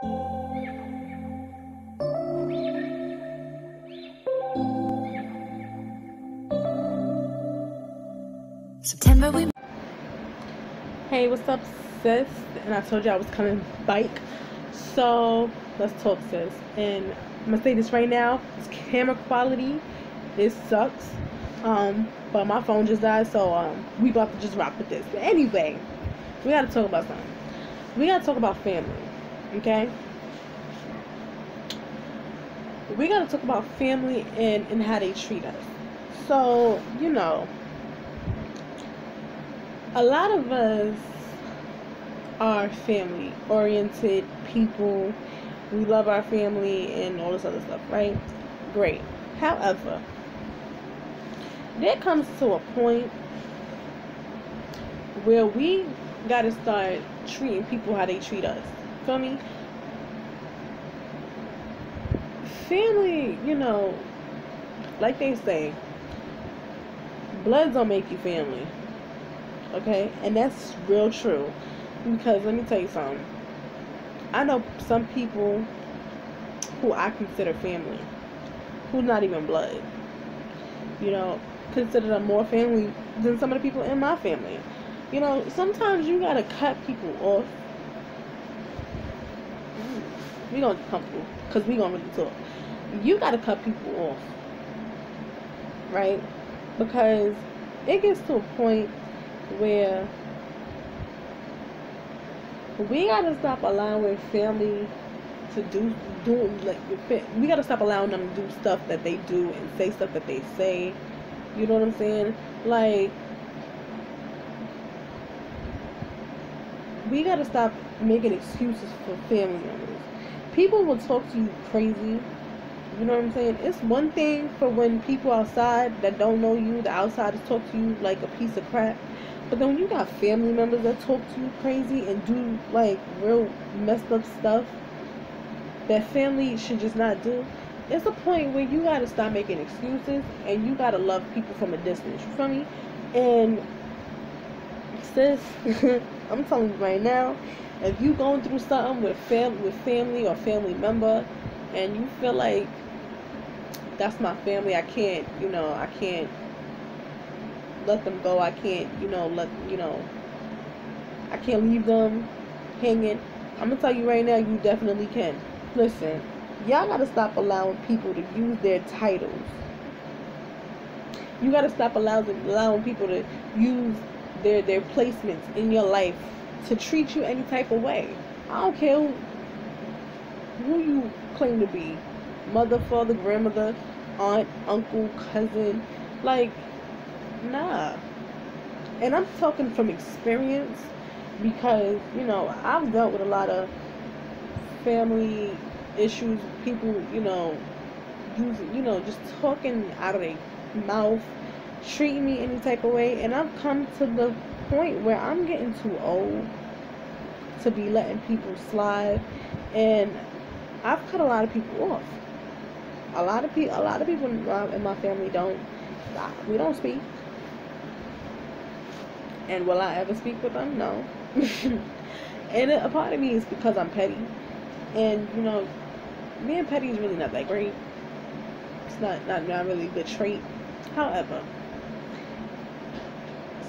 September we Hey, what's up, sis? And I told you I was coming bike. So let's talk, sis. And I'm gonna say this right now: this camera quality, it sucks. Um, but my phone just died, so um, we about to just rock with this. But anyway, we gotta talk about something. We gotta talk about family, okay? We gotta talk about family and and how they treat us. So you know a lot of us are family oriented people. We love our family and all this other stuff, right? Great. However, there comes to a point where we got to start treating people how they treat us. Feel me? Family, you know, like they say, blood don't make you family. Okay? And that's real true. Because let me tell you something. I know some people who I consider family, who not even blood. You know, consider them more family than some of the people in my family. You know, sometimes you gotta cut people off. We gonna come through, cause we gonna really talk. You gotta cut people off, right? Because it gets to a point where we gotta stop allowing family to do do like we gotta stop allowing them to do stuff that they do and say stuff that they say. You know what I'm saying? Like we gotta stop making excuses for family members. People will talk to you crazy. You know what I'm saying? It's one thing for when people outside that don't know you, the outsiders talk to you like a piece of crap. But then when you got family members that talk to you crazy and do like real messed up stuff that family should just not do, it's a point where you gotta stop making excuses and you gotta love people from a distance. You feel me? And sis, I'm telling you right now, if you going through something with fam with family or family member and you feel like that's my family, I can't, you know, I can't let them go. I can't, you know, let you know. I can't leave them hanging. I'm gonna tell you right now, you definitely can. Listen, y'all gotta stop allowing people to use their titles. You gotta stop allowing allowing people to use their their placements in your life to treat you any type of way. I don't care who, who you claim to be, mother, father, grandmother, aunt, uncle, cousin. Like nah. And I'm talking from experience because, you know, I've dealt with a lot of family issues, people, you know, using, you know, just talking out of their mouth, treating me any type of way. And I've come to the point where I'm getting too old to be letting people slide. And I've cut a lot of people off. A lot of people, a lot of people in my family don't. We don't speak. And will I ever speak with them? No. and a part of me is because I'm petty. And, you know, being petty is really not that great. It's not, not, not really a good trait. However,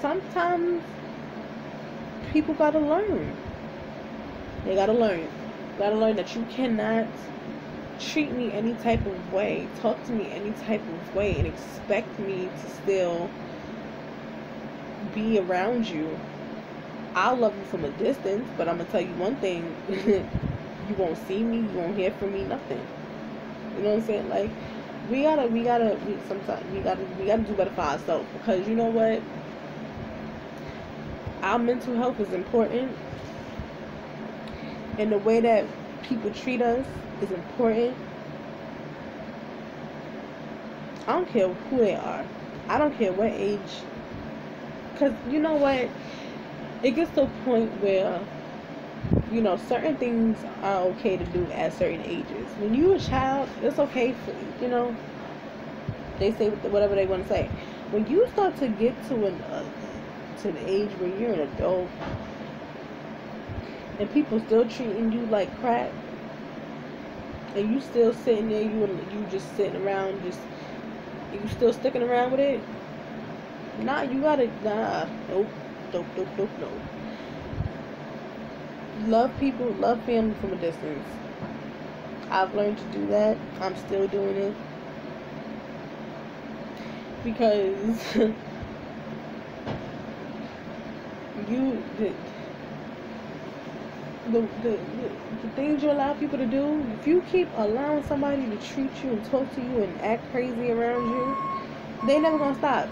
sometimes people gotta learn. They gotta learn. gotta learn that you cannot treat me any type of way, talk to me any type of way, and expect me to still be around you. I'll love you from a distance, but I'm gonna tell you one thing: you won't see me, you won't hear from me, nothing. You know what I'm saying? Like we gotta, we gotta, we, sometimes we gotta, we gotta do better for ourselves because you know what? Our mental health is important, and the way that people treat us is important. I don't care who they are. I don't care what age because you know what? It gets to a point where, you know, certain things are okay to do at certain ages. When you're a child, it's okay for, you know, they say whatever they want to say. When you start to get to an, uh, to the age where you're an adult, and people still treating you like crap, and you still sitting there, you you just sitting around, just you still sticking around with it. Nah, you gotta nah. Nope, nope, nope, nope, nope. Love people, love family from a distance. I've learned to do that. I'm still doing it because you the, the, the, the things you allow people to do, if you keep allowing somebody to treat you and talk to you and act crazy around you, they never gonna stop.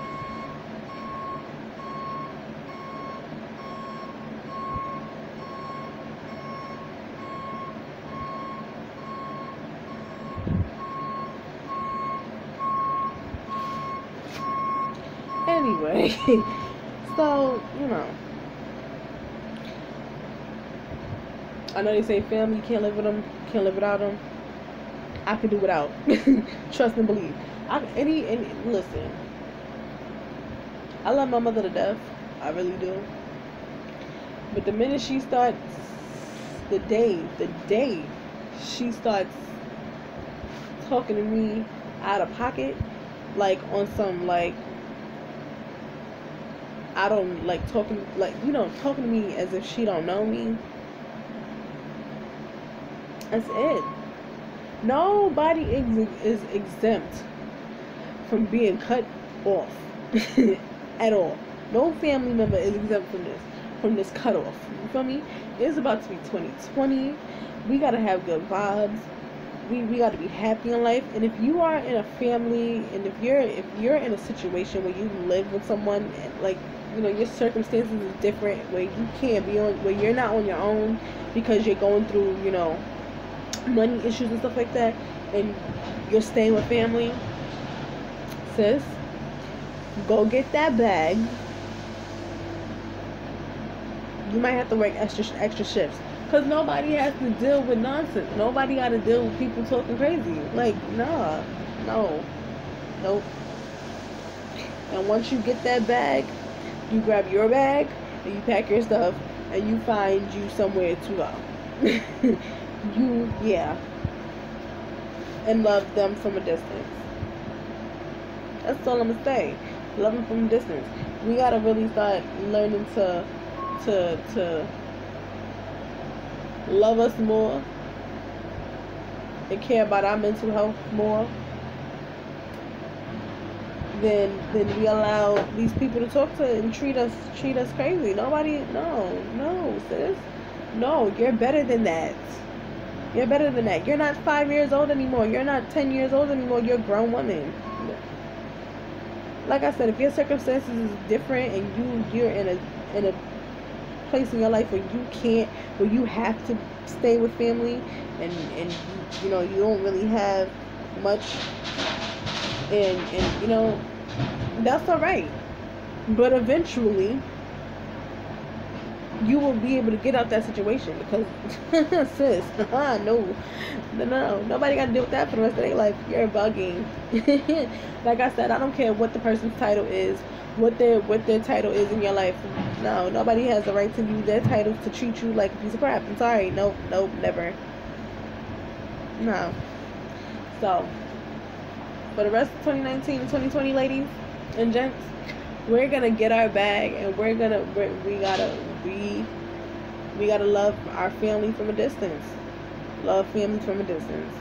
Anyway, so, you know. I know they say family, you can't live with them, can't live without them. I can do without. Trust and believe. I any any listen. I love my mother to death. I really do. But the minute she starts, the day, the day she starts talking to me out of pocket, like on some like I don't like talking like you know talking to me as if she don't know me that's it. Nobody is, exempt from being cut off at all. No family member is exempt from this, from this cut off. You feel me? It's about to be 2020. We gotta have good vibes. We, we got to be happy in life and if you are in a family and if you're if you're in a situation where you live with someone like you know your circumstances is different where you can't be on where you're not on your own because you're going through you know money issues and stuff like that, and you're staying with family, sis, go get that bag. You might have to work extra extra shifts because nobody has to deal with nonsense. Nobody got to deal with people talking crazy. Like, nah, no, nope. And once you get that bag, you grab your bag and you pack your stuff and you find you somewhere to go. you, yeah, and love them from a distance. That's all I'm gonna say. Love them from a distance. We gotta really start learning to, to, to love us more and care about our mental health more than than we allow these people to talk to and treat us treat us crazy. Nobody no, no, sis. No, you're better than that. You're better than that. You're not five years old anymore. You're not ten years old anymore. You're a grown woman. Like I said, if your circumstances is different and you you're in a in a place in your life where you can't where you have to stay with family and and you know you don't really have much and and you know that's all right but eventually you will be able to get out that situation because sis no no no. Nobody got to deal with that for the rest of their life. You're bugging like i said i don't care what the person's title is what their what their title is in your life. No nobody has the right to use their title to treat you like a piece of crap. I'm sorry. Nope nope never. No. So for the rest of 2019 and 2020 ladies and gents we're gonna get our bag and we're gonna we're, we gotta we we gotta love our family from a distance. Love family from a distance.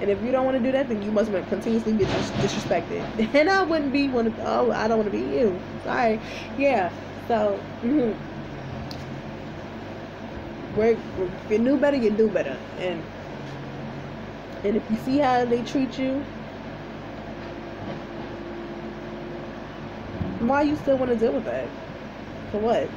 And if you don't want to do that then you must continuously be disrespected. And i wouldn't be one of oh i don't want to be you. Sorry. Yeah. So mm-hmm. we're, we're, if you knew better you do better. And and if you see how they treat you why you still want to deal with that? For what?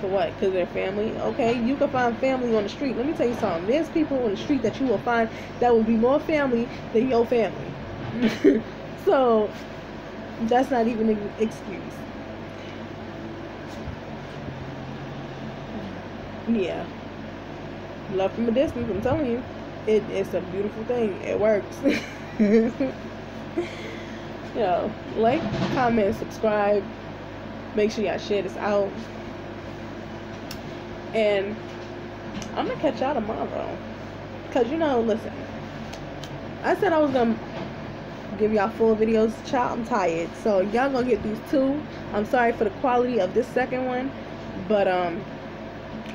For what? Because they're family? Okay, you can find family on the street. Let me tell you something. There's people on the street that you will find that will be more family than your family. so, that's not even an excuse. Yeah. Love from a distance, I'm telling you. It, it's a beautiful thing. It works. you know, like, comment, subscribe. Make sure y'all share this out. And I'm gonna catch y'all tomorrow. Cause you know, listen. I said I was gonna give y'all full videos. Child, I'm tired. So y'all gonna get these two. I'm sorry for the quality of this second one. But um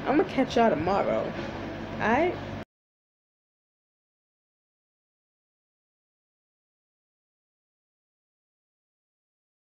I'm gonna catch y'all tomorrow. Alright?